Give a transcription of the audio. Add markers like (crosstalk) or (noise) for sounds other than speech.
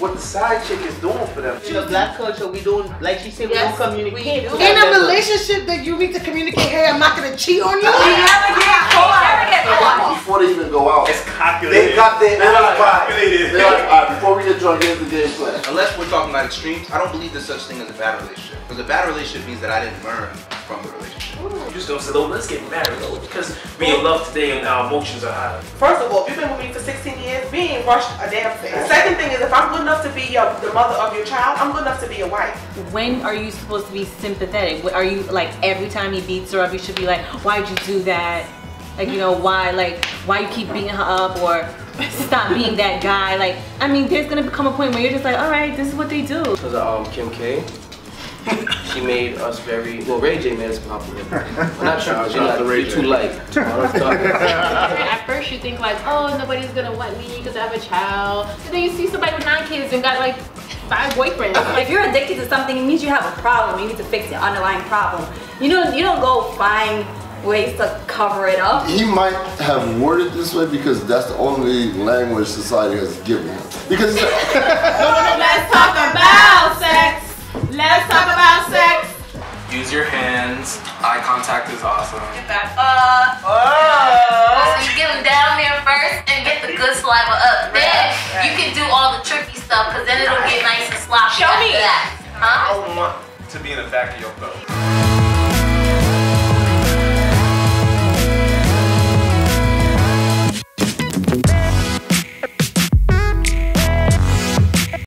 what the side chick is doing for them. In the black culture, we don't, like she said, Yes, we don't communicate. we do. In a relationship that you need to communicate, hey, I'm not gonna cheat on you. Before they even go out, It's they calculated. got their They're alibi. They're like, all right, before we get drunk, here's the game plan. Unless we're talking about extremes, I don't believe there's such thing as a bad relationship. Because a bad relationship means that I didn't learn from the relationship. You just don't say, oh, let's get married, though, because we in love today and our emotions are high. First of all, if you've been with me for 16 years, we ain't rushed a damn thing. Second thing is, if I'm good enough to be your, the mother of your child, I'm good enough to be your wife. When are you supposed to be sympathetic? Are you like every time he beats her up, you should be like, why'd you do that? Like, you know, why, like, why you keep beating her up or stop being that guy? Like, I mean, there's gonna become a point where you're just like, all right, this is what they do. Because of um, Kim K. She made us very well. Ray J made us popular. Well, not sure. She like you too light. (laughs) At first you think like, oh, nobody's gonna want me because I have a child. And then you see somebody with nine kids and got like five boyfriends. Like, If you're addicted to something, it means you have a problem. You need to fix the underlying problem. You don't you don't go find ways to cover it up. He might have worded this way because that's the only language society has given him. Because he's like, (laughs) Let's talk about sex. Let's talk about sex. Use your hands. Eye contact is awesome. Back up. Oh. So you get them down there first and get the good saliva up. Then you can do all the tricky stuff because then it'll get nice and sloppy Show after me. that. Huh? I want to be in the back of your throat.